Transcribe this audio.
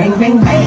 bang bang bang.